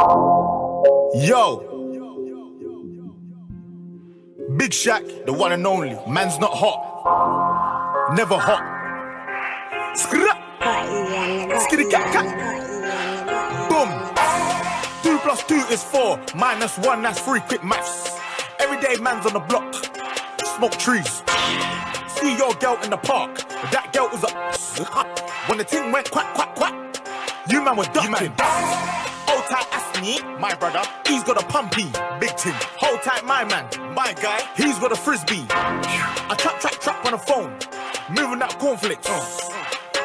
Yo. Big Shaq, the one and only. Man's not hot. Never hot. Skra. Skitty cat cat. Boom. Two plus two is four. Minus one, that's three. Quick maths. Everyday man's on the block. Smoke trees. See your girl in the park. That girl was a. when the thing went quack, quack, quack. You man were ducking. Hold tight, My brother. He's got a pumpy, big team. Hold tight, my man, my guy. He's got a frisbee. I trap, trap, trap on the phone. Moving out cornflakes.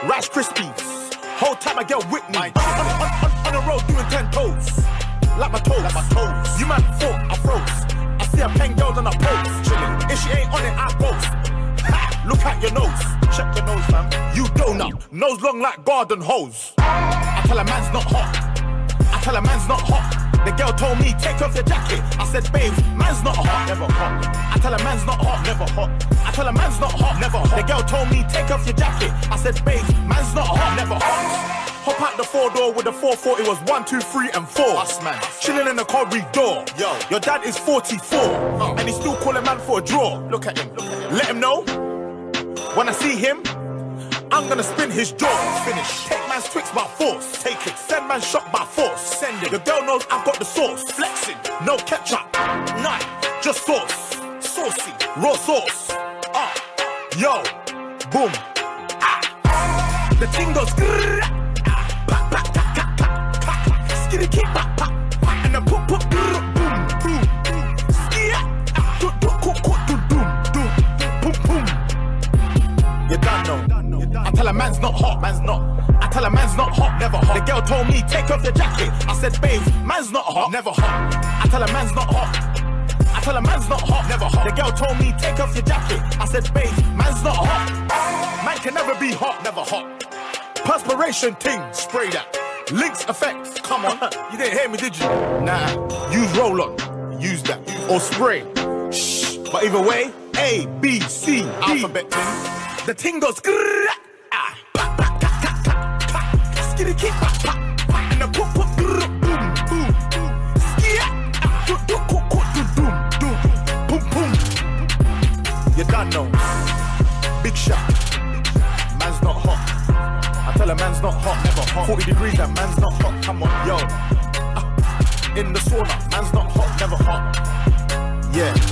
Rice Krispies. Hold tight, my girl Whitney. On, on, on, on the road doing ten toes. Like my toes. Like my toes. You man thought I froze. I see a pen girl on a pose. Chilling. If she ain't on it, I post. Ha! Look at your nose. Check your nose, fam. You donut. Nose long like garden hose. I tell a man's not hot. I tell a man's not hot. The girl told me, take off your jacket. I said, babe, man's not hot. Never hot. I tell a man's not hot. Never hot. I tell a man's not hot. Never hot. The girl told me, take off your jacket. I said, babe, man's not hot. Never hot. Hop out the four door with the 440 was one, two, three, and four. Us man. Chilling in the corridor. Yo. Your dad is 44. And he's still calling man for a draw. Look at him. Look at him. Let him know. When I see him, I'm gonna spin his jaw. Finish. Man's tricks by force. Take it. Send man shot by force. Send it. The girl knows I've got the sauce. Flexing. No ketchup. None. Just sauce. Saucy. Raw sauce. Ah. Yo. Boom. Ah. The thing goes. grrrr. Ah. Skitty kick. And the pop pop. Boom. Boom. Boom. Skia. Ah. Do, do, do, doom. Doom. Boom. Boom. You know. I tell a man's not hot, man's not. I tell a man's not hot, never hot. The girl told me take off the jacket. I said, babe, man's not hot, never hot. I tell a man's not hot. I tell a man's not hot, never hot. The girl told me take off your jacket. I said, babe, man's not hot. Man can never be hot, never hot. Perspiration ting, spray that. Lynx effects, come on. you didn't hear me, did you? Nah. Use roll on, use that. Or spray. Shh. But either way, A, B, C, D. Alphabet ting. The ting goes grrrr, Skitty kick. And the pop, pop, boom, boom. Skia, do, do, co, co, do, doom, doom, boom, boom. You don't know. Big Shaq. Man's not hot. I tell a man's not hot, never hot. 40 degrees, that man's not hot. Come on, yo. Ah, in the sauna, man's not hot, never hot. Yeah.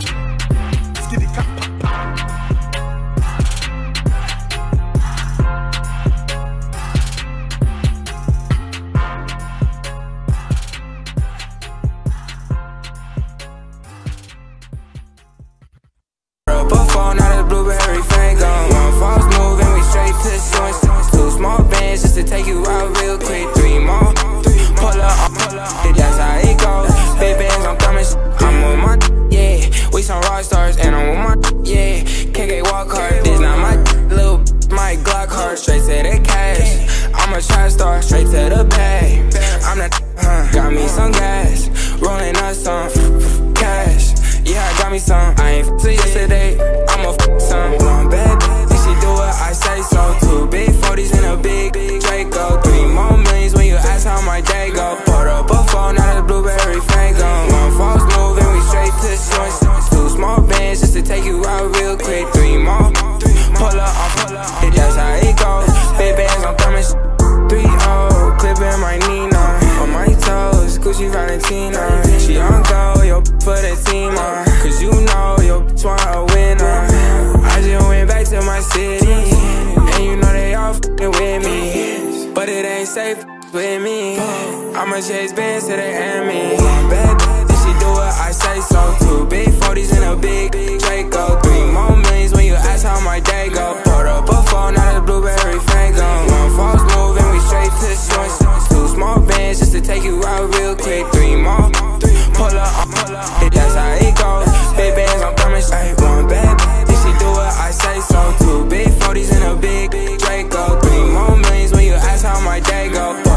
Straight to the bag. I'm the with me. I'ma chase bands to the end me. Bad bitch, she do what I say so. Two big 40s and a big Draco. Three more millions when you ask how my day go. Put up a phone, not a blueberry Faygo. One false move and we straight to the joint. Two small bands just to take you out real quick. Three more, pull up, pull up. That's how it goes. Big bands, I'm coming straight. One bad bitch, she do what I say so. Two big 40s and a big Draco. Three more millions when you ask how my day go.